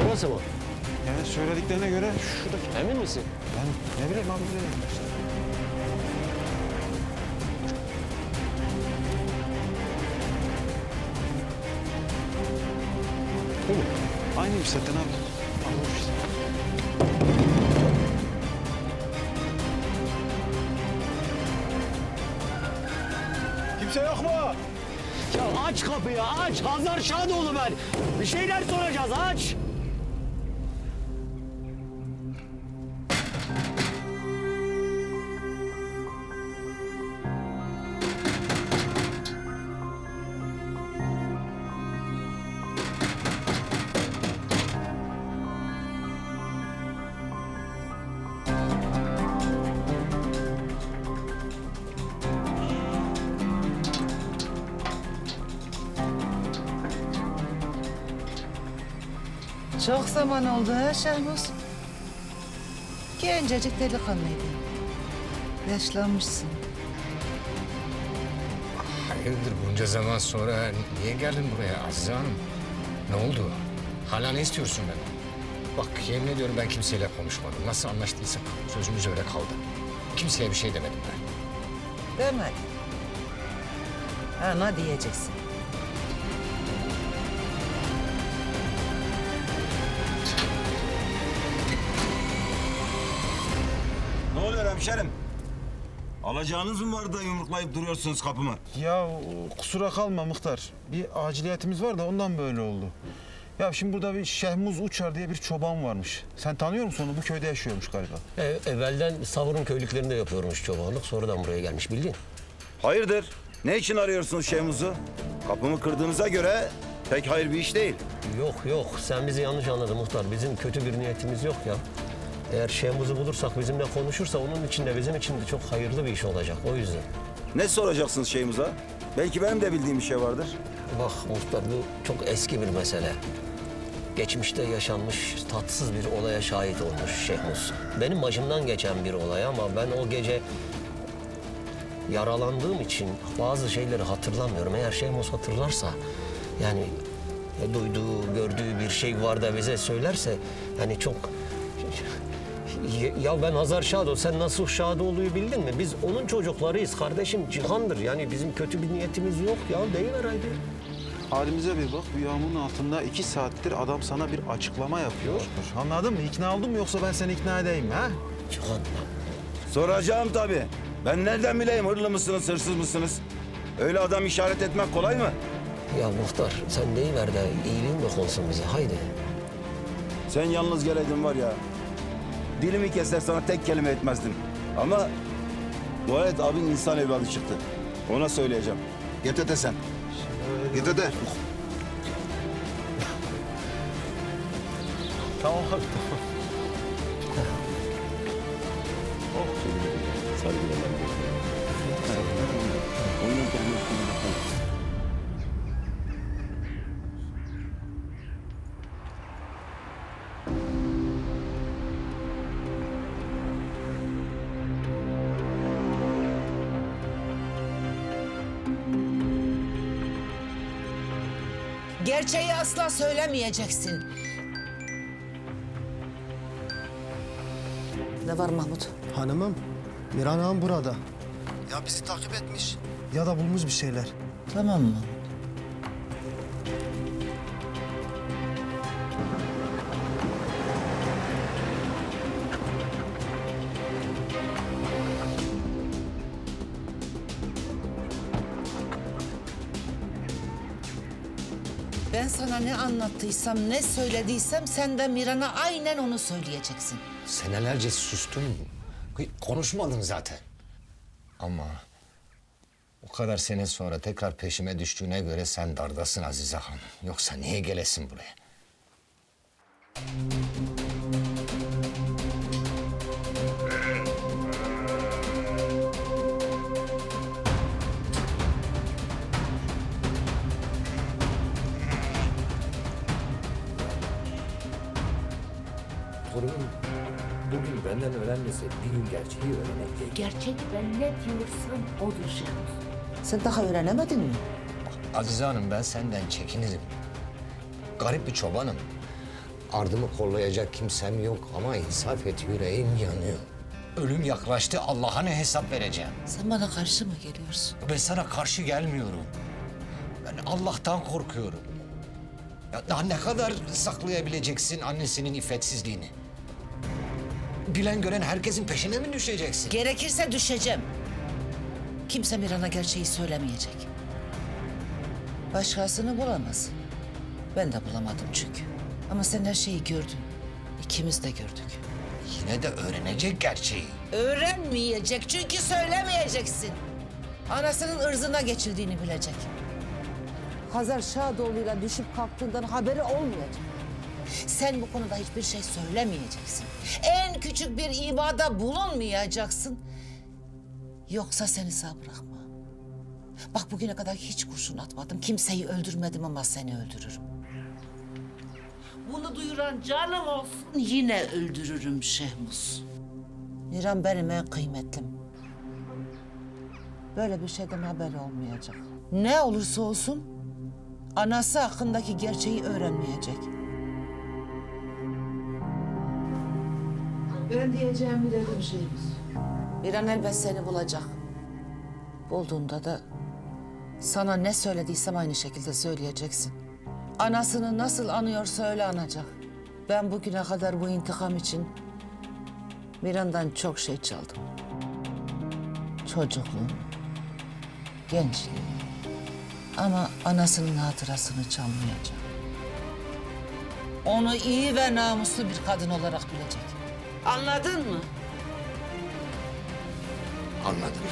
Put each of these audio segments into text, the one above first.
Burası mı? Yani söylediklerine göre şuradaki. Emin misin? Ben ne bileyim abi buraya gelmişler. Bu mu? Aynıymış zaten abi. Anlamış işte. Kimse yok mu? Ya aç kapıyı aç. Hazar Şadoğlu ben. Bir şeyler soracağız aç. Çok zaman oldu ha Şahmuz. Gencecik delikanlıydın. Yaşlanmışsın. Hayırdır bunca zaman sonra niye geldin buraya Azize Hanım? Ne oldu? Hala ne istiyorsun benden? Bak yemin ediyorum ben kimseyle konuşmadım. Nasıl anlaştıysak sözümüz öyle kaldı. Kimseye bir şey demedim ben. Demedin. Ana diyeceksin. Hemşerim? Alacağınız mı var da yumruklayıp duruyorsunuz kapımı? Ya kusura kalma Muhtar. Bir aciliyetimiz var da ondan böyle oldu. Ya şimdi burada bir Şehmuz Uçar diye bir çoban varmış. Sen tanıyor musun onu? Bu köyde yaşıyormuş galiba. E, evvelden Savur'un köylüklerinde yapıyormuş çobanlık. Sonradan buraya gelmiş bildin. Hayırdır? Ne için arıyorsunuz Şehmuz'u? Kapımı kırdığınıza göre pek hayır bir iş değil. Yok yok sen bizi yanlış anladın muhtar. Bizim kötü bir niyetimiz yok ya. Eğer Şehmuz'u bulursak bizimle konuşursa onun için de bizim için de çok hayırlı bir iş olacak o yüzden. Ne soracaksınız Şehmuz'a? Belki benim de bildiğim bir şey vardır. Bak muhtar bu çok eski bir mesele. Geçmişte yaşanmış tatsız bir olaya şahit olmuş Şehmuz. Benim başımdan geçen bir olay ama ben o gece yaralandığım için bazı şeyleri hatırlamıyorum. Eğer Şehmuz hatırlarsa yani ya duyduğu, gördüğü bir şey var da bize söylerse yani çok ya ben Hazar Şadoğlu, sen nasıl Şadoğlu'yu bildin mi? Biz onun çocuklarıyız kardeşim, Cihan'dır. Yani bizim kötü bir niyetimiz yok ya, değil herhalde. Halimize bir bak. Bu yağmurun altında iki saattir adam sana bir açıklama yapıyor. Anladın mı? İkna oldun mu yoksa ben seni ikna edeyim ha? Cihan, Soracağım tabii. Ben nereden bileyim hırlı mısınız, hırsız mısınız? Öyle adam işaret etmek kolay mı? ya muhtar sen deyiver de iyiliğin dokunsun bize, haydi. Sen yalnız geleydin var ya. Dilimi keser sana tek kelime etmezdim. Ama et abin insan evladı çıktı. Ona söyleyeceğim. Git öte sen. Git öte. Tamam abi Gerçeği asla söylemeyeceksin. Ne var Mahmut? Hanımım, Miran Ağam burada. Ya bizi takip etmiş. Ya da bulmuş bir şeyler. Tamam mı? Ben sana ne anlattıysam, ne söylediysem sen de Miran'a aynen onu söyleyeceksin. Senelerce sustum. Konuşmadın zaten. Ama o kadar sene sonra tekrar peşime düştüğüne göre sen dardasın Azize Hanım. Yoksa niye gelesin buraya? Torunum bugün benden öğrenmese bir gün gerçeği öğrenecek. Gerçek ben ne diyorsam odur Şehmuz. Sen daha öğrenemedin mi? Azize Hanım ben senden çekinirim. Garip bir çobanım. ardımı kollayacak kimsem yok ama insaf et yüreğim yanıyor. Ölüm yaklaştı Allah'a ne hesap vereceğim? Sen bana karşı mı geliyorsun? Ben sana karşı gelmiyorum. Ben Allah'tan korkuyorum. Ya daha ne kadar saklayabileceksin annesinin iffetsizliğini? Bilen gören herkesin peşine mi düşeceksin? Gerekirse düşeceğim. Kimse Miran'a gerçeği söylemeyecek. Başkasını bulamaz. Ben de bulamadım çünkü. Ama sen her şeyi gördün. İkimiz de gördük. Yine de öğrenecek gerçeği. Öğrenmeyecek çünkü söylemeyeceksin. Anasının ırzına geçildiğini bilecek. Hazar Şadoğlu'yla düşüp kalktığından haberi olmayacak. Sen bu konuda hiçbir şey söylemeyeceksin. En küçük bir ibada bulunmayacaksın. Yoksa seni sağ bırakma. Bak bugüne kadar hiç kurşun atmadım. Kimseyi öldürmedim ama seni öldürürüm. Bunu duyuran canım olsun yine öldürürüm Şehmus. Miran benim en kıymetlim. Böyle bir şeyden haberi olmayacak. Ne olursa olsun anası hakkındaki gerçeği öğrenmeyecek. Ben diyeceğimi dedim Şehmus. Miran elbet seni bulacak. Bulduğunda da sana ne söylediysem aynı şekilde söyleyeceksin. Anasını nasıl anıyorsa öyle anacak. Ben bugüne kadar bu intikam için Miran'dan çok şey çaldım. Çocukluğum, gençliğim. Ama anasının hatırasını çalmayacağım. Onu iyi ve namuslu bir kadın olarak bilecek. Anladın mı? Anladım.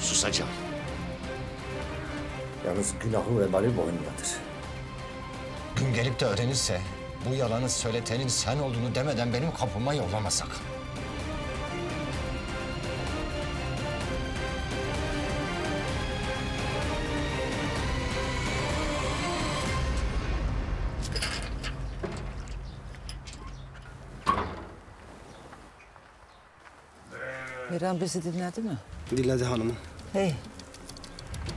Susacağım. Yalnız günahı vebali boynundadır. Gün gelip de öğrenirse bu yalanı söyletenin sen olduğunu demeden benim kapıma yollama sakın. Miran bizi dinledi mi? Dinledi hanımım. Hey,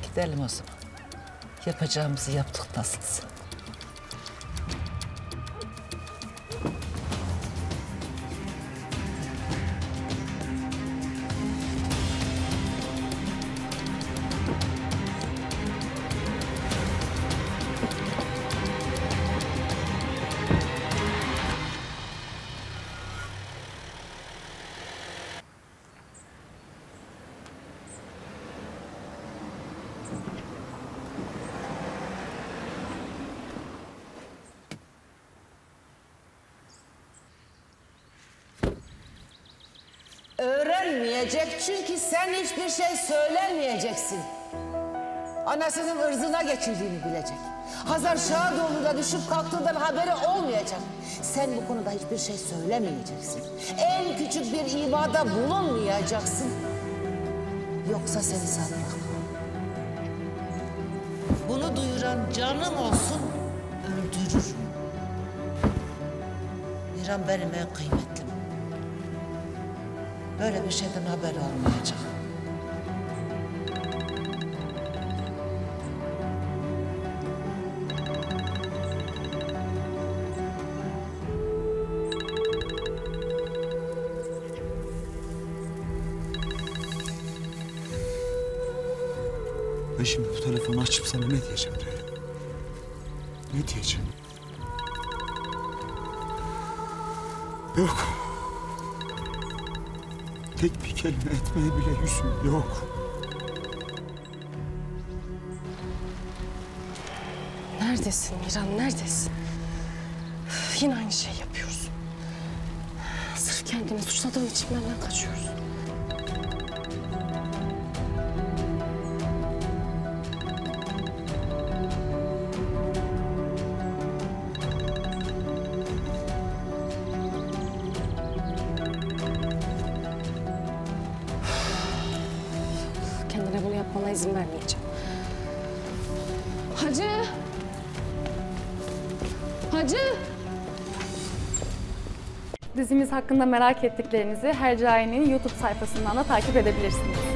gidelim o zaman. Yapacağımızı yaptık nasılsa. Öğrenmeyecek çünkü sen hiçbir şey söylemeyeceksin. Anasının ırzına geçildiğini bilecek. Hazar Şadoğlu'da düşüp kalktığından haberi olmayacak. Sen bu konuda hiçbir şey söylemeyeceksin. En küçük bir ibada bulunmayacaksın. Yoksa seni bırakmam. Bunu duyuran canım olsun öldürürüm. Miran benim en kıymetlim. Böyle bir şeyden haber olmayacak. Ben şimdi bu telefonu açıp sana ne diyeceğim Reyhan? Ne diyeceğim? Yok. Tek bir kelime etmeye bile yüzüm yok. Neredesin Miran, neredesin? Yine aynı şey yapıyorsun. Sırf kendini suçladığın için benden kaçıyorsun. İzin vermeyeceğim. Hacı! Hacı! Dizimiz hakkında merak ettiklerinizi Hercai'nin YouTube sayfasından da takip edebilirsiniz.